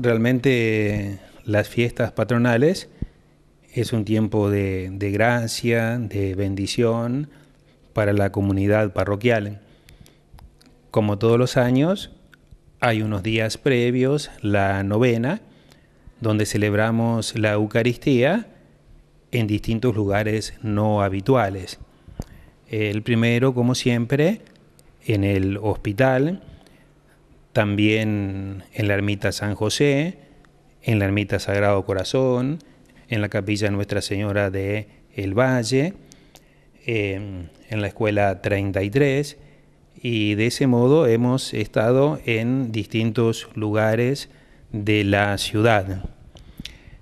Realmente las fiestas patronales es un tiempo de, gracia, de bendición para la comunidad parroquial. Como todos los años, hay unos días previos, la novena, donde celebramos la Eucaristía en distintos lugares no habituales. El primero, como siempre, en el hospital, también en la ermita San José, en la ermita Sagrado Corazón, en la capilla Nuestra Señora de El Valle, em, en la escuela 33, y de ese modo hemos estado en distintos lugares de la ciudad.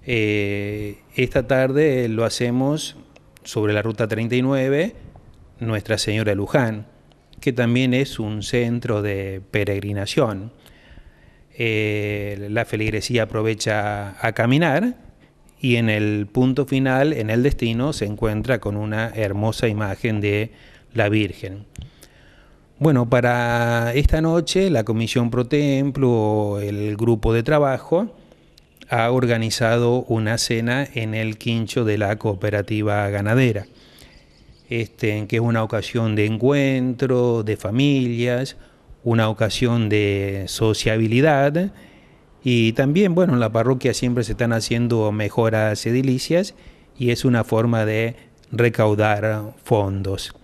Eh, esta tarde lo hacemos sobre la ruta 39, Nuestra Señora Luján que también es un centro de peregrinación. Eh, la feligresía aprovecha a caminar y en el punto final, en el destino, se encuentra con una hermosa imagen de la Virgen. Bueno, para esta noche la Comisión Pro Templo, el grupo de trabajo, ha organizado una cena en el quincho de la cooperativa ganadera este, que es una ocasión de encuentro, de familias, una ocasión de sociabilidad y también, bueno, en la parroquia siempre se están haciendo mejoras edilicias y es una forma de recaudar fondos.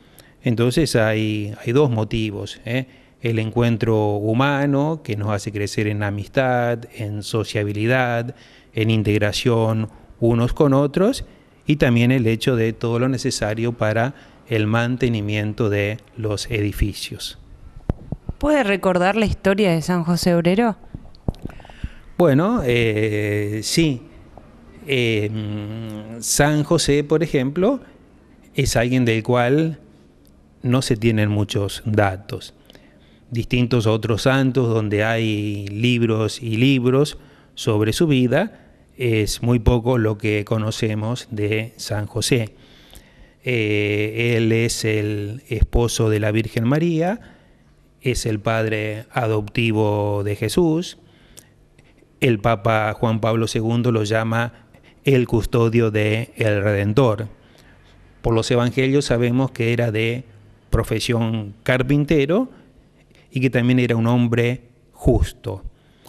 Entonces hay, hay dos motivos. ¿eh? El encuentro humano que nos hace crecer en amistad, en sociabilidad, en integración unos con otros y también el hecho de todo lo necesario para el mantenimiento de los edificios. ¿Puede recordar la historia de San José Obrero? Bueno, eh, sí. Eh, San José, por ejemplo, es alguien del cual no se tienen muchos datos. Distintos otros santos donde hay libros y libros sobre su vida, es muy poco lo que conocemos de San José. Eh, él es el esposo de la Virgen María, es el padre adoptivo de Jesús. El Papa Juan Pablo II lo llama el custodio de Redentor. Por los evangelios sabemos que era de profesión carpintero y que también era un hombre justo,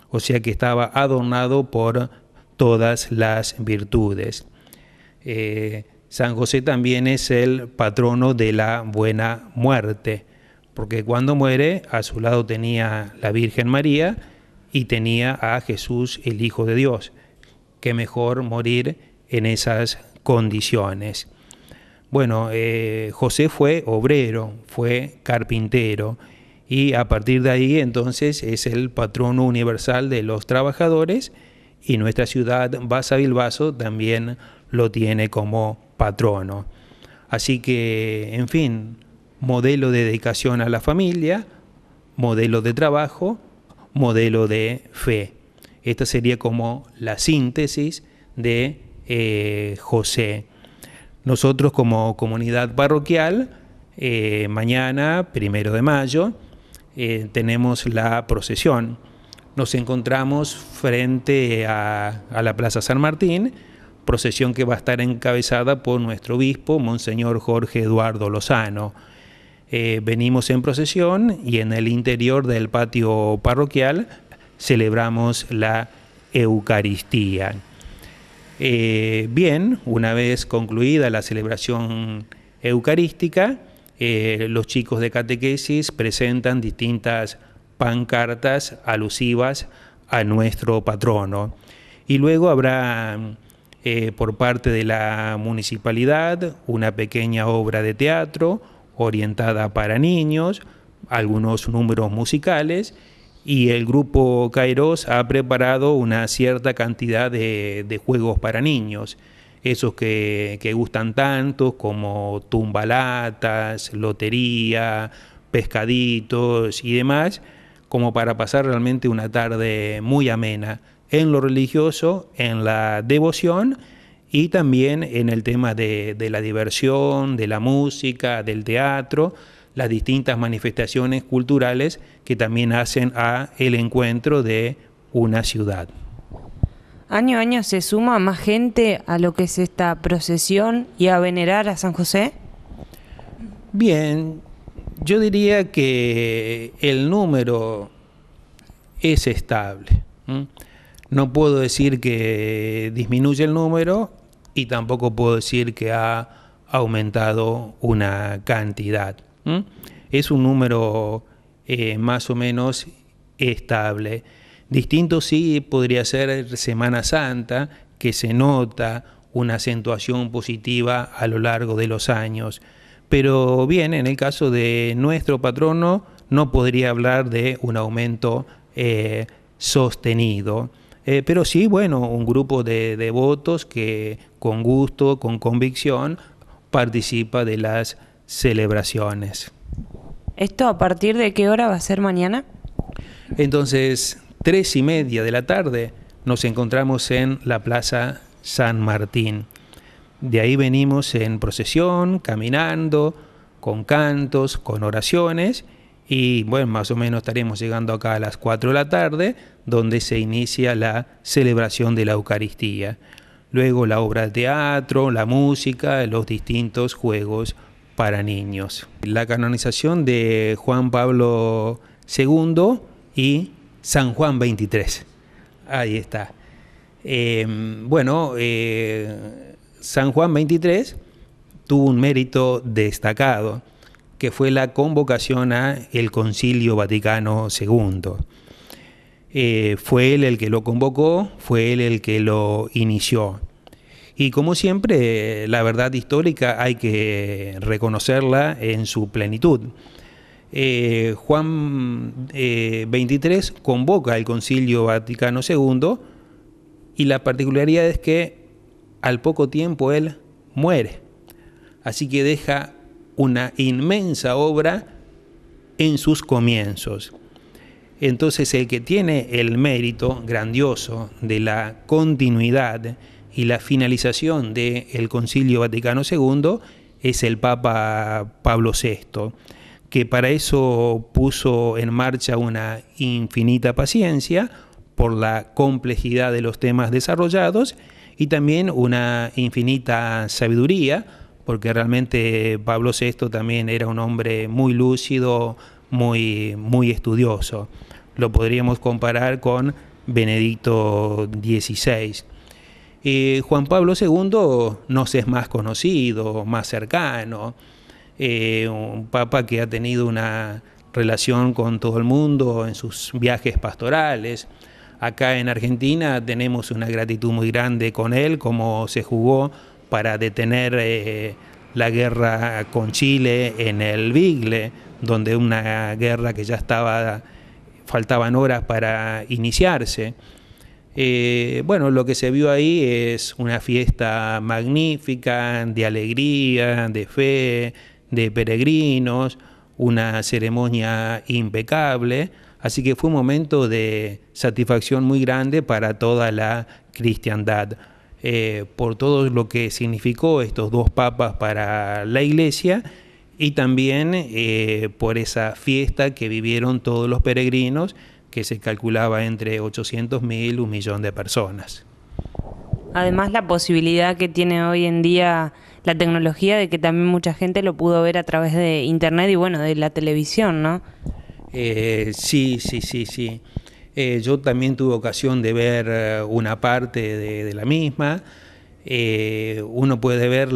o sea que estaba adornado por todas las virtudes. Eh, San José también es el patrono de la buena muerte, porque cuando muere a su lado tenía la Virgen María y tenía a Jesús el Hijo de Dios. Qué mejor morir en esas condiciones. Bueno, eh, José fue obrero, fue carpintero y a partir de ahí entonces es el patrono universal de los trabajadores y nuestra ciudad, Basa Bilbaso, también lo tiene como patrono. Así que, en fin, modelo de dedicación a la familia, modelo de trabajo, modelo de fe. Esta sería como la síntesis de eh, José. Nosotros como comunidad parroquial, eh, mañana, primero de mayo, eh, tenemos la procesión nos encontramos frente a, la Plaza San Martín, procesión que va a estar encabezada por nuestro obispo, Monseñor Jorge Eduardo Lozano. Eh, venimos en procesión y en el interior del patio parroquial celebramos la Eucaristía. Eh, bien, una vez concluida la celebración eucarística, eh, los chicos de catequesis presentan distintas pancartas alusivas a nuestro patrono. Y luego habrá eh, por parte de la municipalidad una pequeña obra de teatro orientada para niños, algunos números musicales y el grupo Kairos ha preparado una cierta cantidad de, juegos para niños, esos que, que, gustan tanto como tumbalatas, lotería, pescaditos y demás, como para pasar realmente una tarde muy amena en lo religioso, en la devoción y también en el tema de, la diversión, de la música, del teatro, las distintas manifestaciones culturales que también hacen a el encuentro de una ciudad. año a año se suma más gente a lo que es esta procesión y a venerar a San José? Bien, yo diría que el número es estable. No puedo decir que disminuye el número y tampoco puedo decir que ha aumentado una cantidad. Es un número eh, más o menos estable. Distinto sí podría ser Semana Santa, que se nota una acentuación positiva a lo largo de los años. Pero bien, en el caso de nuestro patrono, no podría hablar de un aumento eh, sostenido. Eh, pero sí, bueno, un grupo de devotos que con gusto, con convicción, participa de las celebraciones. ¿Esto a partir de qué hora va a ser mañana? Entonces, tres y media de la tarde nos encontramos en la Plaza San Martín. De ahí venimos en procesión, caminando, con cantos, con oraciones y bueno, más o menos estaremos llegando acá a las 4 de la tarde, donde se inicia la celebración de la Eucaristía. Luego la obra de teatro, la música, los distintos juegos para niños. La canonización de Juan Pablo II y San Juan XXIII. Ahí está. Em, bueno, eh, San Juan XXIII tuvo un mérito destacado que fue la convocación a el Concilio Vaticano II. Eh, fue él el que lo convocó, fue él el que lo inició. Y como siempre, la verdad histórica hay que reconocerla en su plenitud. Eh, Juan eh, convoca el Concilio Vaticano II y la particularidad es que al poco tiempo él muere. Así que deja una inmensa obra en sus comienzos. Entonces el que tiene el mérito grandioso de la continuidad y la finalización del Concilio Vaticano II es el Papa Pablo VI, que para eso puso en marcha una infinita paciencia por la complejidad de los temas desarrollados y también una infinita sabiduría porque realmente Pablo VI también era un hombre muy lúcido, muy, muy estudioso. Lo podríamos comparar con Benedicto XVI. Eh, Juan Pablo II nos es más conocido, más cercano, eh, un papa que ha tenido una relación con todo el mundo en sus viajes pastorales. Acá en Argentina tenemos una gratitud muy grande con él, como se jugó para detener eh, la guerra con Chile en el Bigle, donde una guerra que ya estaba, faltaban horas para iniciarse. Eh, bueno, lo que se vio ahí es una fiesta magnífica, de alegría, de fe, de peregrinos, una ceremonia impecable, así que fue un momento de satisfacción muy grande para toda la cristiandad. Eh, por todo lo que significó estos dos papas para la iglesia y también eh, por esa fiesta que vivieron todos los peregrinos, que se calculaba entre 800.000 un millón de personas. Además, la posibilidad que tiene hoy en día la tecnología de que también mucha gente lo pudo ver a través de internet y bueno, de la televisión, ¿no? Eh, sí, sí, sí, sí. Eh, yo también tuve ocasión de ver eh, una parte de, la misma. Eh, uno puede ver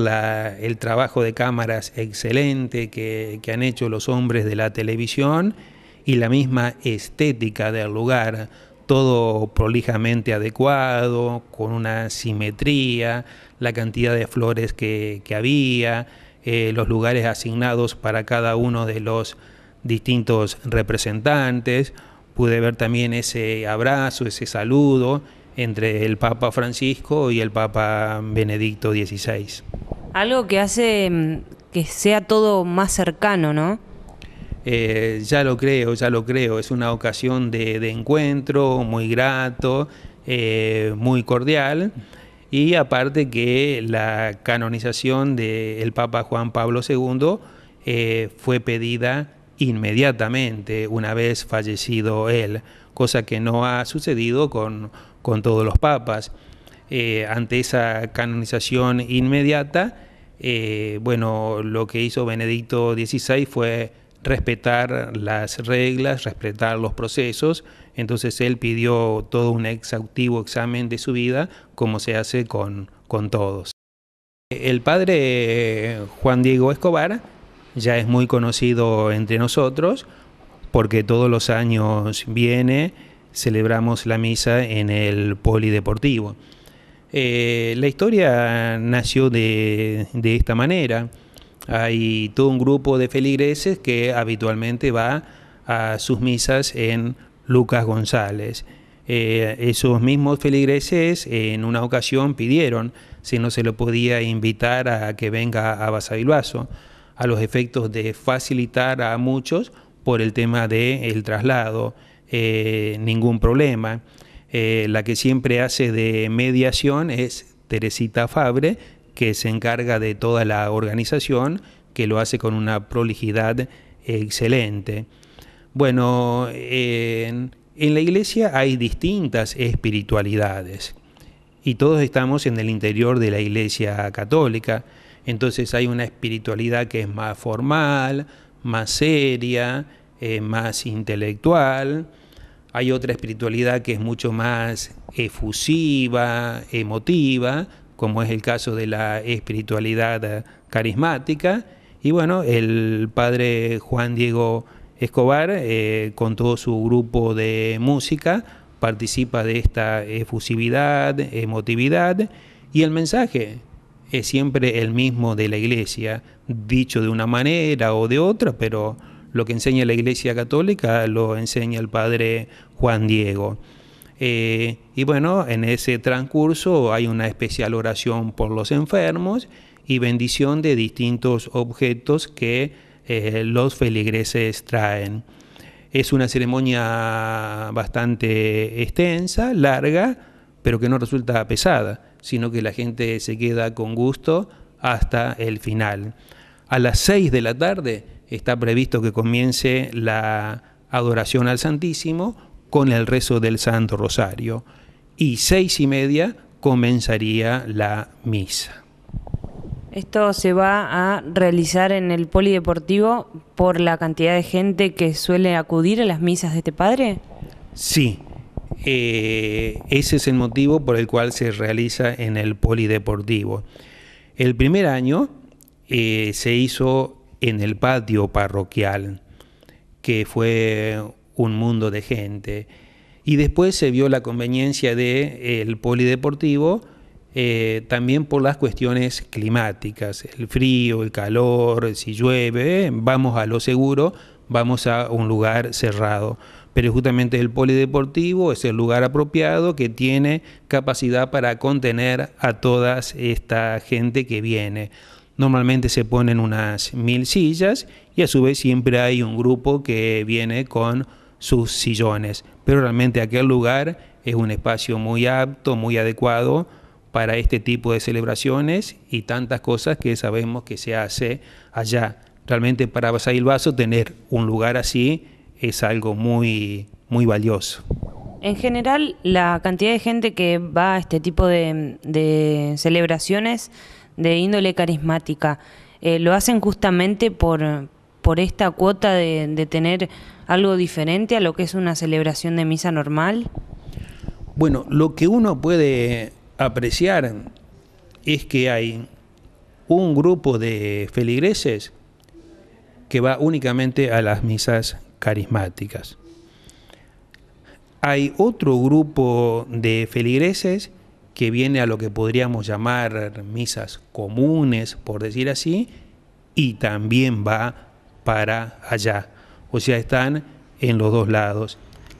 el trabajo de cámaras excelente que, han hecho los hombres de la televisión y la misma estética del lugar, todo prolijamente adecuado, con una simetría, la cantidad de flores que había, los lugares asignados para cada uno de los distintos representantes pude ver también ese abrazo, ese saludo entre el Papa Francisco y el Papa Benedicto XVI. Algo que hace mm, que sea todo más cercano, ¿no? Eh, ya lo creo, ya lo creo. Es una ocasión de, encuentro muy grato, eh, muy cordial. Y aparte que la canonización del Papa Juan Pablo II eh, fue pedida inmediatamente una vez fallecido él, cosa que no ha sucedido con, con todos los papas. Eh, ante esa canonización inmediata, eh, bueno, lo que hizo Benedicto XVI fue respetar las reglas, respetar los procesos, entonces él pidió todo un exhaustivo examen de su vida, como se hace con, con todos. El padre Juan Diego Escobar ya es muy conocido entre nosotros porque todos los años viene, celebramos la misa en el polideportivo. Eh, la historia nació de, esta manera. Hay todo un grupo de feligreses que habitualmente va a sus misas en Lucas González. Eh, esos mismos feligreses en una ocasión pidieron si no se lo podía invitar a que venga a Basavilbaso, a los efectos de facilitar a muchos por el tema del traslado, eh, ningún problema. Eh, la que siempre hace de mediación es Teresita Fabre, que se encarga de toda la organización, que lo hace con una prolijidad excelente. Bueno, en, en la iglesia hay distintas espiritualidades y todos estamos en el interior de la iglesia católica, entonces hay una espiritualidad que es más formal, más seria, eh, más intelectual, hay otra espiritualidad que es mucho más efusiva, emotiva, como es el caso de la espiritualidad carismática. Y bueno, el padre Juan Diego Escobar, eh, con todo su grupo de música, participa de esta efusividad, emotividad, y el mensaje es siempre el mismo de la iglesia, dicho de una manera o de otra, pero lo que enseña la iglesia católica lo enseña el padre Juan Diego. Eh, y bueno, en ese transcurso hay una especial oración por los enfermos y bendición de distintos objetos que eh, los feligreses traen. Es una ceremonia bastante extensa, larga, pero que no resulta pesada sino que la gente se queda con gusto hasta el final. A las 6 de la tarde está previsto que comience la adoración al Santísimo con el rezo del Santo Rosario y seis y media comenzaría la misa. ¿Esto se va a realizar en el polideportivo por la cantidad de gente que suele acudir a las misas de este padre? Sí, eh, ese es el motivo por el cual se realiza en el polideportivo. El primer año eh, se hizo en el patio parroquial, que fue un mundo de gente. Y después se vio la conveniencia del polideportivo eh, también por las cuestiones climáticas, el frío, el calor, si llueve, vamos a lo seguro, vamos a un lugar cerrado pero justamente el polideportivo es el lugar apropiado que tiene capacidad para contener a toda esta gente que viene. Normalmente se ponen unas mil sillas y a su vez siempre hay un grupo que viene con sus sillones, pero realmente aquel lugar es un espacio muy apto, muy adecuado para este tipo de celebraciones y tantas cosas que sabemos que se hace allá. Realmente para Basay Vaso tener un lugar así es algo muy, muy valioso. En general, la cantidad de gente que va a este tipo de, celebraciones de índole carismática, eh, ¿lo hacen justamente por, por esta cuota de, de, tener algo diferente a lo que es una celebración de misa normal? Bueno, lo que uno puede apreciar es que hay un grupo de feligreses que va únicamente a las misas carismáticas. Hay otro grupo de feligreses que viene a lo que podríamos llamar misas comunes, por decir así, y también va para allá. O sea, están en los dos lados.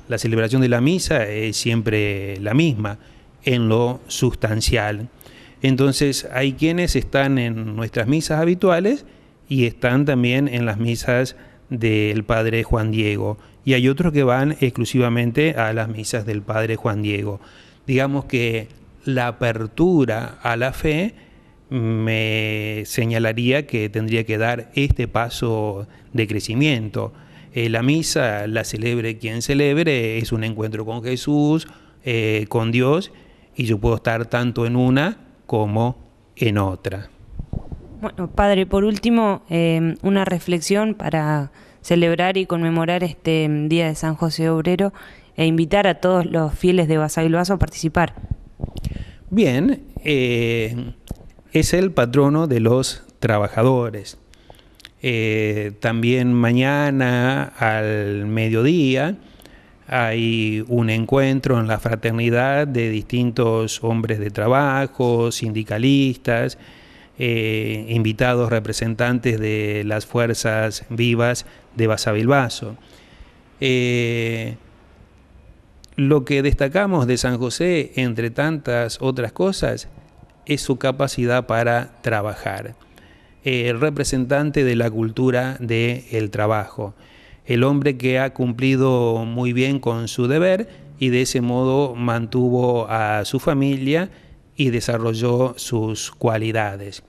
La celebración de la misa es siempre la misma en lo sustancial. Entonces hay quienes están en nuestras misas habituales y están también en las misas del Padre Juan Diego y hay otros que van exclusivamente a las misas del Padre Juan Diego. Digamos que la apertura a la fe me señalaría que tendría que dar este paso de crecimiento. Eh, la misa la celebre quien celebre, es un encuentro con Jesús, eh, con Dios y yo puedo estar tanto en una como en otra. Bueno, padre, por último, eh, una reflexión para celebrar y conmemorar este Día de San José Obrero e invitar a todos los fieles de Basavilbaso a participar. Bien, eh, es el patrono de los trabajadores. Eh, también mañana al mediodía hay un encuentro en la fraternidad de distintos hombres de trabajo, sindicalistas, eh, invitados representantes de las fuerzas vivas de Basavilbaso. Eh, lo que destacamos de San José, entre tantas otras cosas, es su capacidad para trabajar. El representante de la cultura del trabajo, el hombre que ha cumplido muy bien con su deber y de ese modo mantuvo a su familia y desarrolló sus cualidades.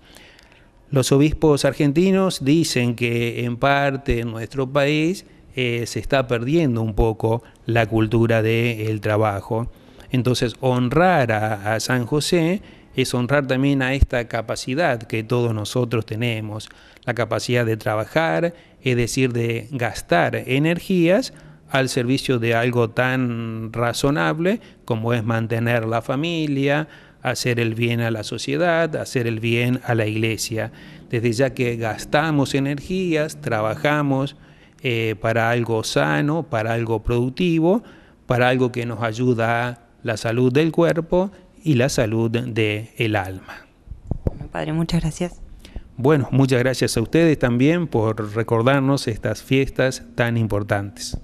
Los obispos argentinos dicen que en parte en nuestro país eh, se está perdiendo un poco la cultura del trabajo. Entonces, honrar a, a San José es honrar también a esta capacidad que todos nosotros tenemos, la capacidad de trabajar, es decir, de gastar energías al servicio de algo tan razonable como es mantener la familia, hacer el bien a la sociedad, hacer el bien a la iglesia. Desde ya que gastamos energías, trabajamos eh, para algo sano, para algo productivo, para algo que nos ayuda a la salud del cuerpo y la salud del el alma. Padre, muchas gracias. Bueno, muchas gracias a ustedes también por recordarnos estas fiestas tan importantes.